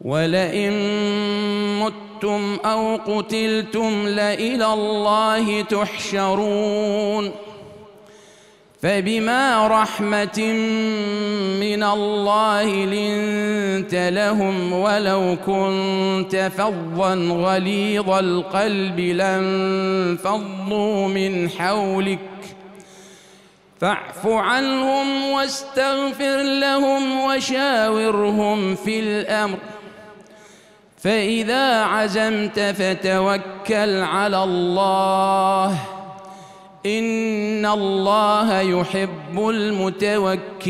ولئن متم أو قتلتم لإلى الله تحشرون فبما رحمة من الله لنت لهم ولو كنت فظا غليظ القلب لانفضوا من حولك فاعف عنهم واستغفر لهم وشاورهم في الأمر فإذا عزمت فتوكل على الله. إن الله يحب المتوكلين.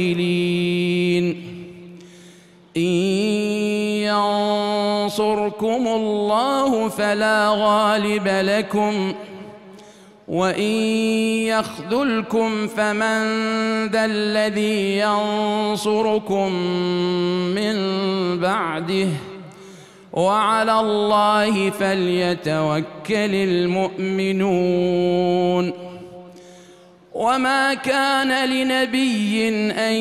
إن ينصركم الله فلا غالب لكم. وإن يخذلكم فمن ذا الذي ينصركم من بعده. وعلى الله فليتوكل المؤمنون. وما كان لنبي أن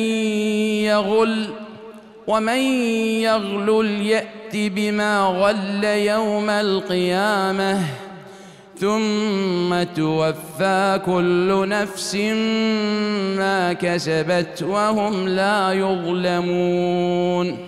يغل ومن يغلل يأت بما غل يوم القيامة ثم توفى كل نفس ما كسبت وهم لا يظلمون.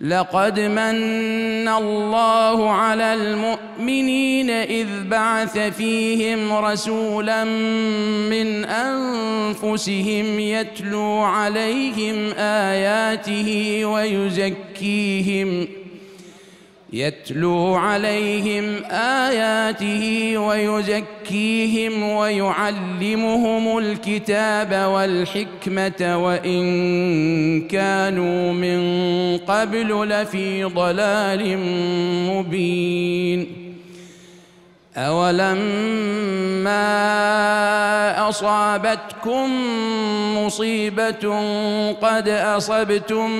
لقد من الله على المؤمنين إذ بعث فيهم رسولا من أنفسهم يتلو عليهم آياته ويزكيهم ۖ يتلو عليهم آياته ويزكيهم ويعلمهم الكتاب والحكمة وإن كانوا من قبل لفي ضلال مبين. أولما أصابتكم مصيبة قد أصبتم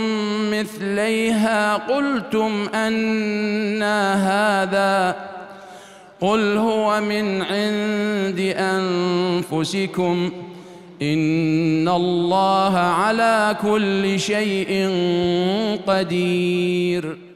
مثليها قلتم أنا هذا قل هو من عند أنفسكم إن الله على كل شيء قدير